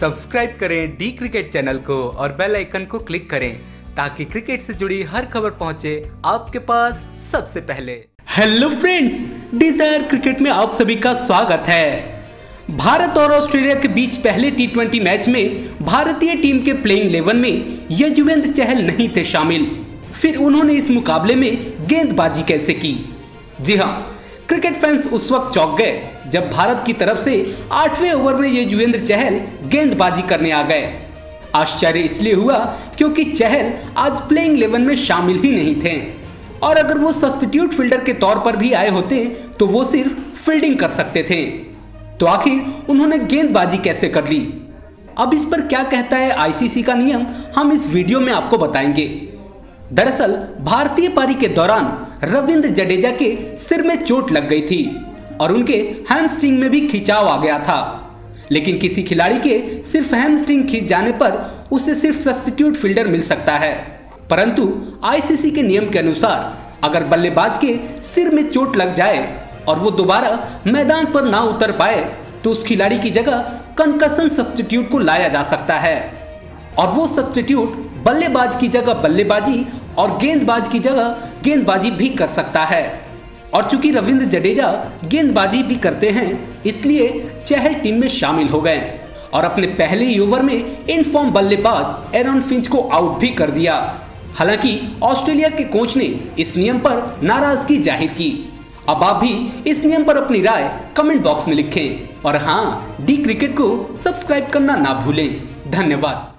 Subscribe करें D cricket channel को और बेल आइकन को क्लिक करें ताकि क्रिकेट से जुड़ी हर खबर पहुँचे आपके पास सबसे पहले। हेलो फ्रेंड्स, डिज़ायर क्रिकेट में आप सभी का स्वागत है। भारत और ऑस्ट्रेलिया के बीच पहले टी मैच में भारतीय टीम के प्लेइंग इलेवन में यजुवेंद्र चहल नहीं थे शामिल। फिर उन्होंने इस मुकाबले में गेंदबाजी कैसे की? जी हाँ क्रिकेट फैंस उस वक्त चौंक गए, जब भारत की तरफ़ से आठवें ओवर में युजवेंद्र चहल गेंदबाजी करने आ गए। आश्चर्य इसलिए हुआ क्योंकि चहल आज प्लेइंग इलेवन में शामिल ही नहीं थे। और अगर वो सब्सटीट्यूट फील्डर के तौर पर भी आए होते तो वो सिर्फ़ फील्डिंग कर सकते थे। तो आखिर उन्होंने गेंदबाजी कैसे कर ली? अब इस पर क्या कहता है आईसीसी का नियम, हम इस वीडियो में आपको बताएँगे। दरअसल, भारतीय पारी के दौरान रविंद्र जडेजा के सिर में चोट लग गई थी और उनके हैमस्ट्रिंग में भी खिंचाव आ गया था। लेकिन किसी खिलाड़ी के सिर्फ़ हैमस्ट्रिंग खींच जाने पर उसे सिर्फ़ सब्सटीट्यूट फील्डर मिल सकता है। परंतु आईसीसी के नियम के अनुसार, अगर बल्लेबाज के सिर में चोट लग जाए और वो दोबारा मैदान पर ना उतर पाए तो उस खिलाड़ी की जगह कंकसन सब्सटीट्यूट को लाया जा सकता है। और वो सब्सटीट्यूट बल्लेबाज की जगह बल्लेबाजी और गेंदबाज की जगह गेंदबाजी भी कर सकता है। और चूँकि रविंद्र जडेजा गेंदबाजी भी करते हैं, इसलिए चहल टीम में शामिल हो गए और अपने पहले ओवर में इनफॉर्म बल्लेबाज एरन फिंच को आउट भी कर दिया। हालाँकि ऑस्ट्रेलिया के कोच ने इस नियम पर नाराज़गी ज़ाहिर की। अब आप भी इस नियम पर अपनी राय कमेंट बॉक्स में लिखें। और हाँ डी क्रिकेट को सब्सक्राइब करना ना भूलें। धन्यवाद।